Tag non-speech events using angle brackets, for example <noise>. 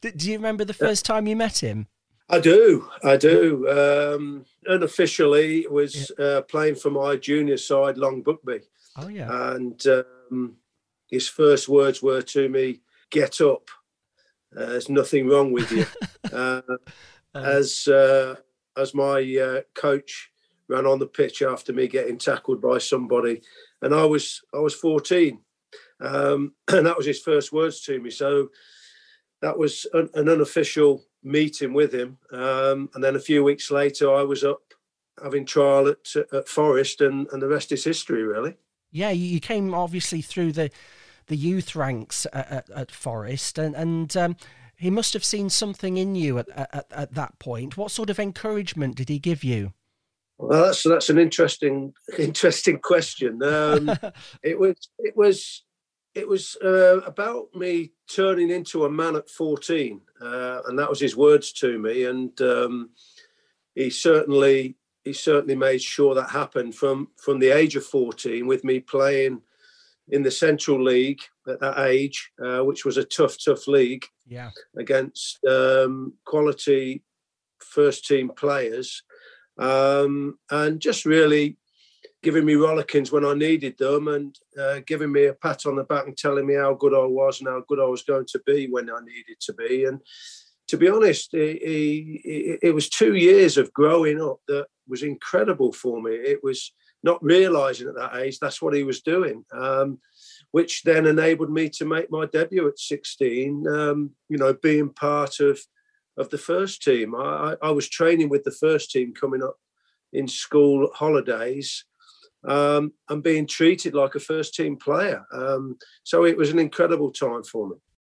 do you remember the first time you met him? I do, I do. Um, unofficially, it was yeah. uh, playing for my junior side, Long Buckby. Oh yeah. And um, his first words were to me, "Get up. Uh, there's nothing wrong with you." <laughs> uh, as uh, as my uh, coach ran on the pitch after me getting tackled by somebody, and I was I was 14, um, <clears throat> and that was his first words to me. So that was an, an unofficial meeting with him. Um, and then a few weeks later, I was up having trial at, at Forest, and, and the rest is history, really. Yeah, you came obviously through the the youth ranks at, at, at Forest, and and um, he must have seen something in you at, at, at that point. What sort of encouragement did he give you? Well, that's that's an interesting <laughs> interesting question. Um, <laughs> it was it was it was uh, about me turning into a man at 14 uh, and that was his words to me and um, he certainly he certainly made sure that happened from from the age of 14 with me playing in the central league at that age uh, which was a tough tough league yeah. against um, quality first team players um, and just really giving me rollickings when I needed them and uh, giving me a pat on the back and telling me how good I was and how good I was going to be when I needed to be. And to be honest, it, it, was two years of growing up that was incredible for me. It was not realizing at that age that's what he was doing. Um, which then enabled me to make my debut at 16. Um, you know, being part of of the first team. I, I was training with the first team coming up in school holidays, um, and being treated like a first team player. Um, so it was an incredible time for me.